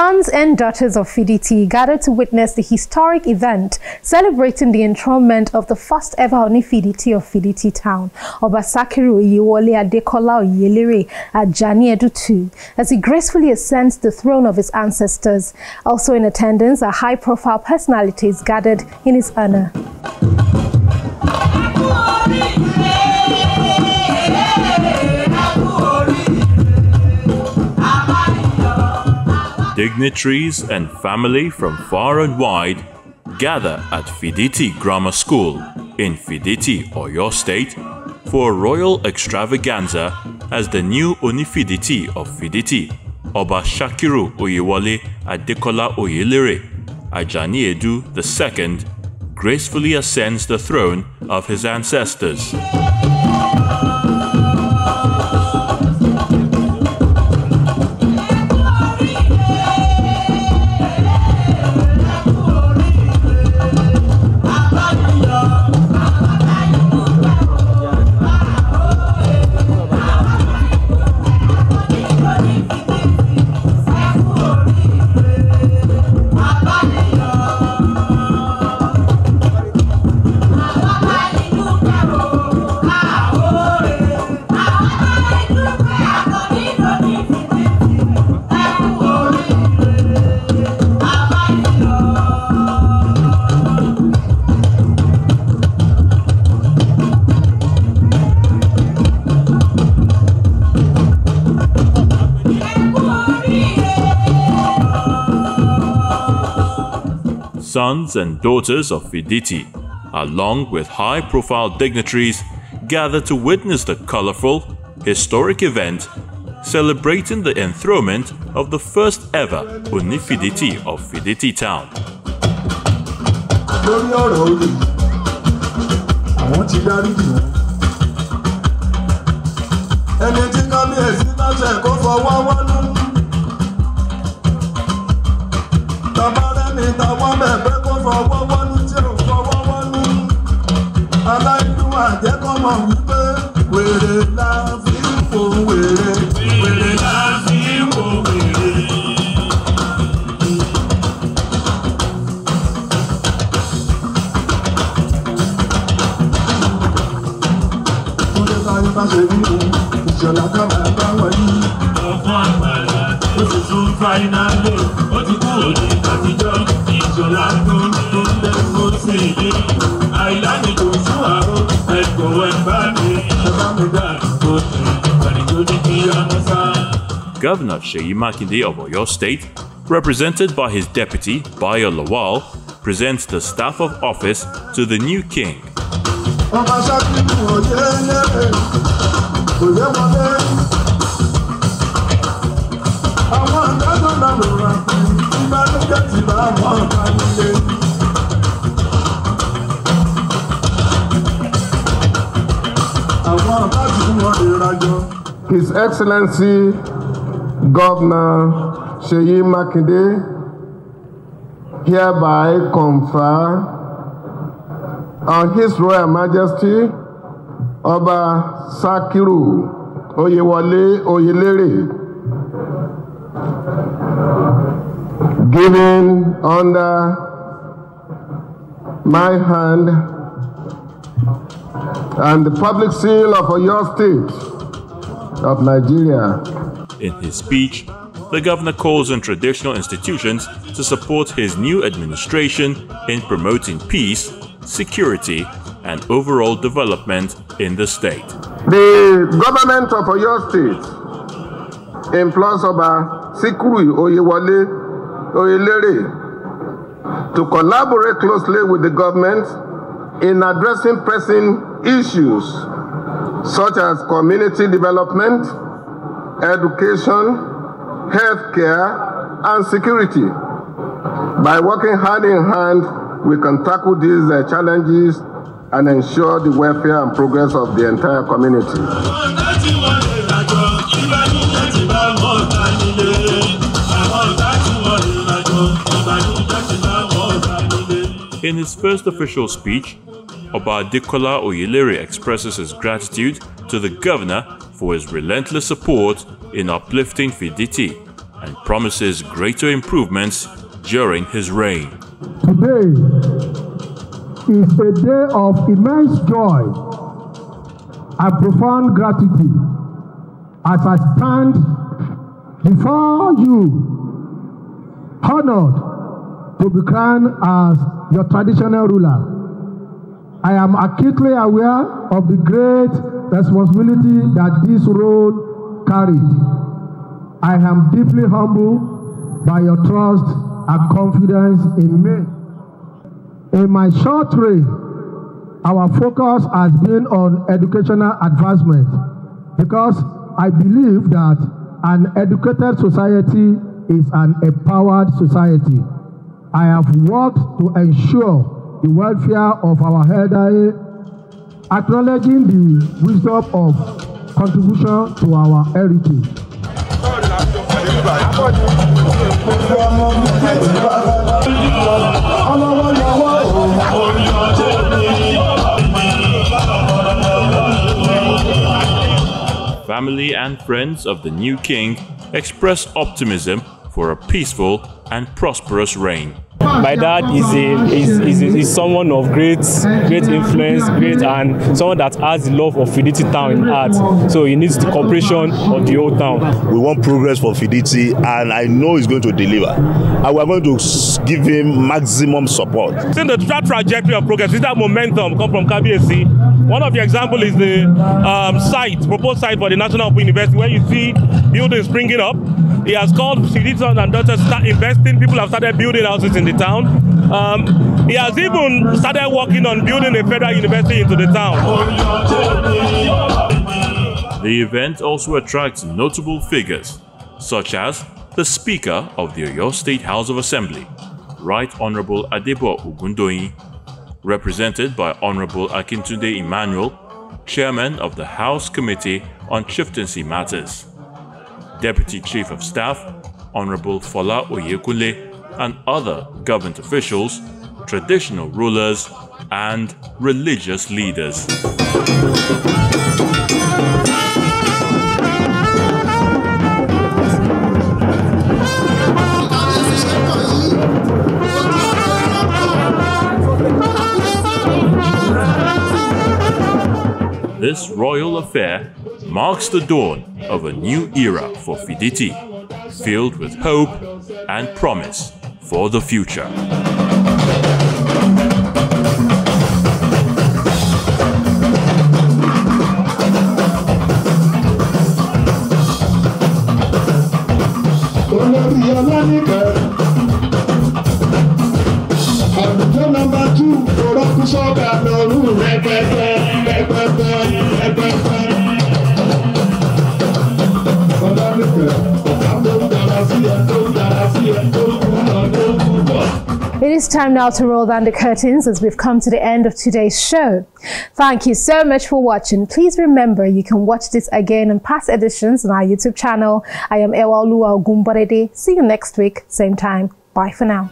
Sons and daughters of Fiditi gathered to witness the historic event celebrating the enthronement of the first ever Onifiditi of Fiditi town, Obasakiru Oyewole Adekola Oyelere Ajani Edu as he gracefully ascends the throne of his ancestors. Also in attendance are high-profile personalities gathered in his honor. Dignitaries and family from far and wide gather at Fiditi Grammar School in Fiditi, Oyo State, for a royal extravaganza as the new Onifiditi of Fiditi, Oba Shakiru Oyewole Adekola Oyelere Ajani Edu II, gracefully ascends the throne of his ancestors. Sons and daughters of Fiditi, along with high profile dignitaries, gather to witness the colorful, historic event celebrating the enthronement of the first ever Onifiditi of Fiditi town. Fọwọ́ wọ́nú tí ò fọwọ́ wọ́nú. aláìlúwà jẹ́ kọ́ mọ̀ wípé wèrè la fi ń fò wèrè. wèrè la fi ń fò wèrè. Kúndé báyìí bá ṣe rí o, ìṣọ̀lá máa bá wọ̀nyí. Ọ̀pọ̀ àgbàlá, ó sì tún fáiná lé, ó ti kú òní àtijọ́ ìṣọ̀lá tó ń Governor Sheyi Makinde of Oyo State, represented by his deputy Bayo Lawal, presents the staff of office to the new king. His Excellency Governor Sheyi Makinde hereby confer on His Royal Majesty Oba Sakiru Oyewole Oyelere given under my hand and the public seal of Oyo State of Nigeria. In his speech, the governor calls on traditional institutions to support his new administration in promoting peace, security, and overall development in the state. The government of Oyo State implores Oba Sakiru Oyewole Oyelere to collaborate closely with the government in addressing pressing issues such as community development, education, healthcare, and security. By working hand in hand, we can tackle these uh, challenges and ensure the welfare and progress of the entire community. In his first official speech, Oba Adekola Oyelere expresses his gratitude to the governor for his relentless support in uplifting Fiditi and promises greater improvements during his reign. Today is a day of immense joy and profound gratitude as I stand before you, honored to be crowned as your traditional ruler. I am acutely aware of the great responsibility that this role carried. I am deeply humbled by your trust and confidence in me. In my short reign, our focus has been on educational advancement because I believe that an educated society is an empowered society. I have worked to ensure the welfare of our elderly, acknowledging the wisdom of contribution to our heritage. Family and friends of the new king expressed optimism for a peaceful and prosperous reign. My dad is a is, is, is someone of great great influence, great and someone that has the love of Fiditi town in heart. So he needs the cooperation of the whole town. We want progress for Fiditi and I know he's going to deliver. And we're going to give him maximum support. Seeing the tra trajectory of progress, is that momentum come from KBSC. One of the example is the um, site, proposed site for the National Open University, where you see buildings springing up. He has called Fiditi and daughters to start investing. People have started building houses in the town. Um, he has even started working on building a federal university into the town. The event also attracts notable figures, such as the Speaker of the Oyo State House of Assembly, Right Honorable Adebo Ogundoyin, represented by Honorable Akintunde Emmanuel, Chairman of the House Committee on Chieftaincy Matters, Deputy Chief of Staff, Honorable Fola Oyekunle, and other government officials, traditional rulers, and religious leaders. This royal affair marks the dawn of a new era for Fiditi, filled with hope and promise for the future. rẹpẹtẹ rẹpẹtẹ is time now to roll down the curtains as we've come to the end of today's show. Thank you so much for watching. Please remember you can watch this again in past editions on our YouTube channel. I am Ewa Lua Gumbarede. See you next week, same time. Bye for now.